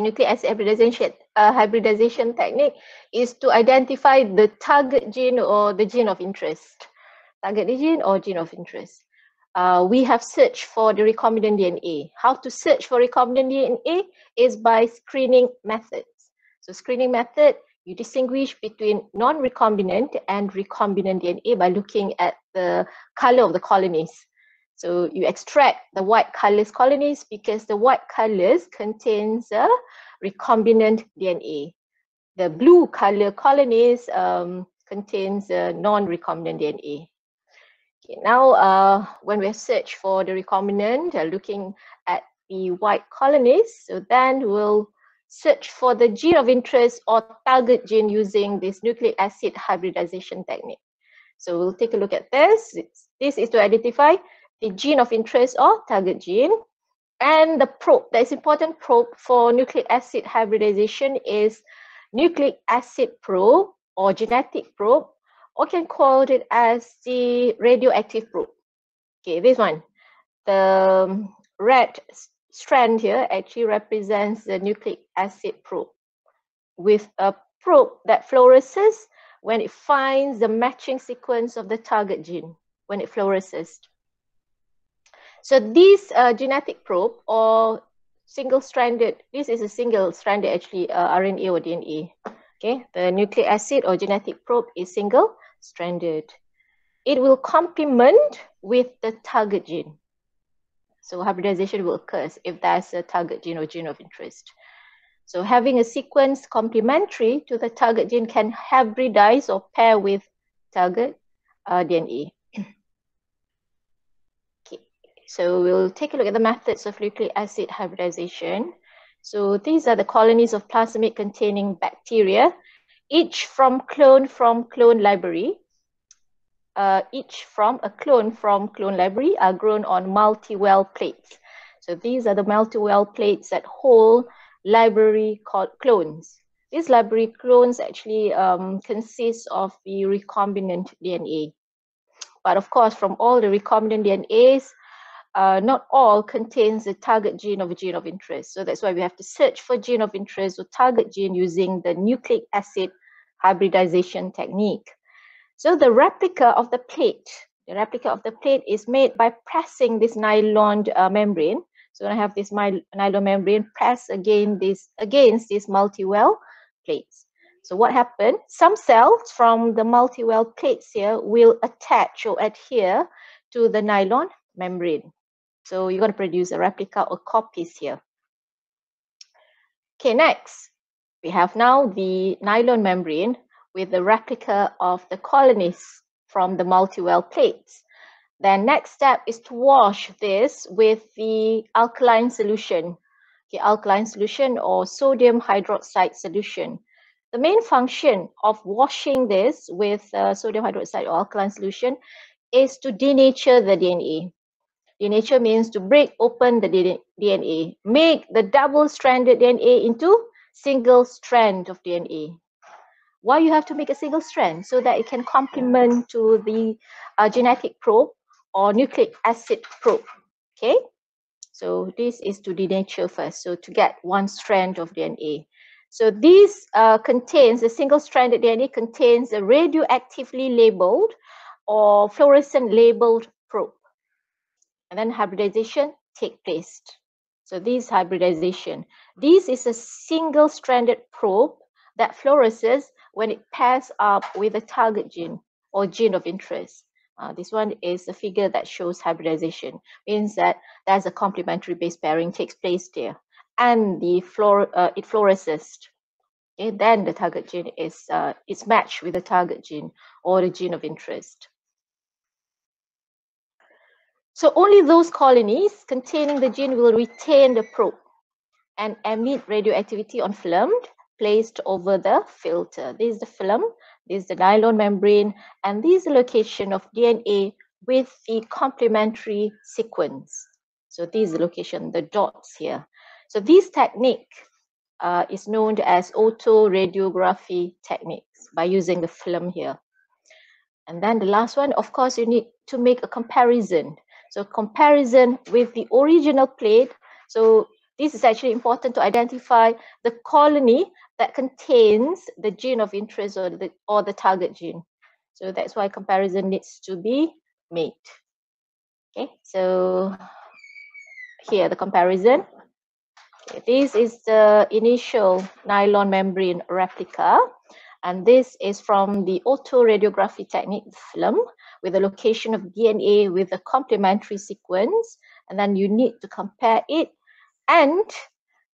Nucleic acid hybridization, uh, hybridization technique is to identify the target gene or the gene of interest. Target gene or gene of interest. Uh, we have searched for the recombinant DNA. How to search for recombinant DNA is by screening methods. So screening method, you distinguish between non-recombinant and recombinant DNA by looking at the color of the colonies. So you extract the white colors colonies because the white colors contains a recombinant DNA. The blue color colonies um, contains a non-recombinant DNA. Okay, now uh, when we search for the recombinant, uh, looking at the white colonies, so then we'll search for the gene of interest or target gene using this nucleic acid hybridization technique. So we'll take a look at this. This is to identify the gene of interest or target gene. And the probe, that is important probe for nucleic acid hybridization is nucleic acid probe or genetic probe, or can call it as the radioactive probe. Okay, this one. The um, red strand here actually represents the nucleic acid probe with a probe that fluoresces when it finds the matching sequence of the target gene when it fluoresces. So this uh, genetic probe or single-stranded, this is a single-stranded actually uh, RNA or DNA. Okay, the nucleic acid or genetic probe is single-stranded. It will complement with the target gene. So hybridization will occur if there's a target gene or gene of interest. So having a sequence complementary to the target gene can hybridize or pair with target uh, DNA. So we'll take a look at the methods of nucleic acid hybridization. So these are the colonies of plasmid containing bacteria, each from clone from clone library. Uh, each from a clone from clone library are grown on multi-well plates. So these are the multi-well plates that hold library called clones. These library clones actually um, consist of the recombinant DNA. But of course, from all the recombinant DNAs, uh, not all contains the target gene of a gene of interest. So that's why we have to search for gene of interest or target gene using the nucleic acid hybridization technique. So the replica of the plate, the replica of the plate is made by pressing this nylon uh, membrane. So I have this nylon membrane press against this against these multi-well plates. So what happened? Some cells from the multi-well plates here will attach or adhere to the nylon membrane. So you're going to produce a replica or copies here. Okay, next, we have now the nylon membrane with the replica of the colonies from the multi-well plates. Then next step is to wash this with the alkaline solution, the alkaline solution or sodium hydroxide solution. The main function of washing this with uh, sodium hydroxide or alkaline solution is to denature the DNA. Denature means to break open the DNA, make the double-stranded DNA into single strand of DNA. Why you have to make a single strand? So that it can complement to the uh, genetic probe or nucleic acid probe, okay? So this is to denature first, so to get one strand of DNA. So this uh, contains, a single-stranded DNA contains a radioactively labeled or fluorescent labeled probe and then hybridization take place. So this hybridization. This is a single-stranded probe that fluoresces when it pairs up with a target gene or gene of interest. Uh, this one is a figure that shows hybridization, means that there's a complementary base pairing takes place there, and the fluor uh, it fluoresces. Okay, then the target gene is uh, is matched with the target gene or the gene of interest. So only those colonies containing the gene will retain the probe and emit radioactivity on film placed over the filter. This is the film, this is the nylon membrane, and this is the location of DNA with the complementary sequence. So this is the location, the dots here. So this technique uh, is known as autoradiography techniques by using the film here. And then the last one, of course, you need to make a comparison so comparison with the original plate. So this is actually important to identify the colony that contains the gene of interest or the, or the target gene. So that's why comparison needs to be made. Okay, so here the comparison. Okay, this is the initial nylon membrane replica. And this is from the autoradiography technique film with the location of DNA with a complementary sequence. And then you need to compare it. And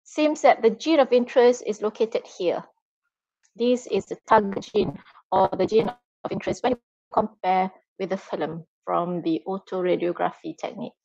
seems that the gene of interest is located here. This is the target gene or the gene of interest when you compare with the film from the autoradiography technique.